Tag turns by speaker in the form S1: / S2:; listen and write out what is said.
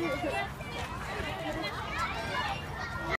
S1: Yeah.